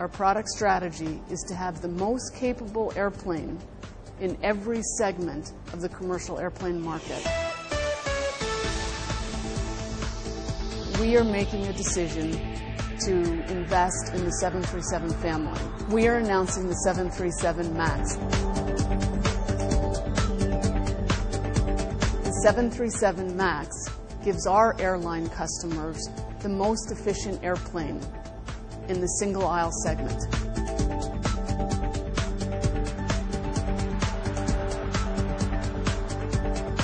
Our product strategy is to have the most capable airplane in every segment of the commercial airplane market. We are making a decision to invest in the 737 family. We are announcing the 737 MAX. The 737 MAX gives our airline customers the most efficient airplane in the single aisle segment.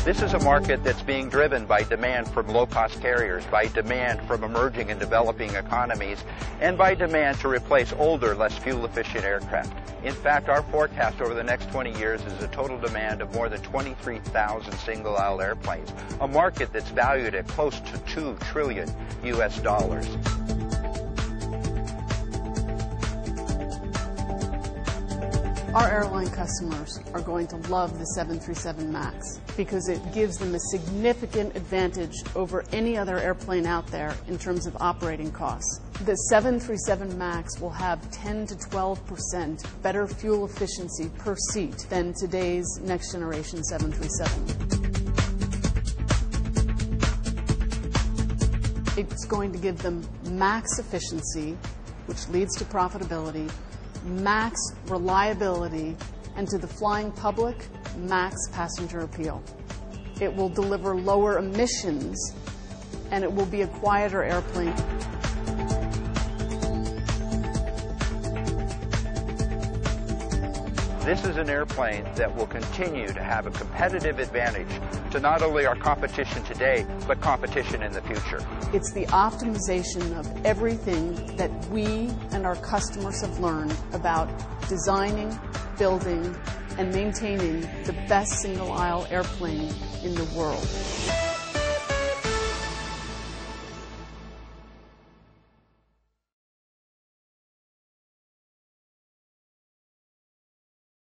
This is a market that's being driven by demand from low-cost carriers, by demand from emerging and developing economies, and by demand to replace older, less fuel-efficient aircraft. In fact, our forecast over the next 20 years is a total demand of more than 23,000 single-aisle airplanes, a market that's valued at close to 2 trillion US dollars. Our airline customers are going to love the 737 MAX because it gives them a significant advantage over any other airplane out there in terms of operating costs. The 737 MAX will have 10 to 12 percent better fuel efficiency per seat than today's next generation 737. It's going to give them max efficiency, which leads to profitability, max reliability, and to the flying public, max passenger appeal. It will deliver lower emissions, and it will be a quieter airplane. This is an airplane that will continue to have a competitive advantage to not only our competition today, but competition in the future. It's the optimization of everything that we and our customers have learned about designing, building, and maintaining the best single aisle airplane in the world.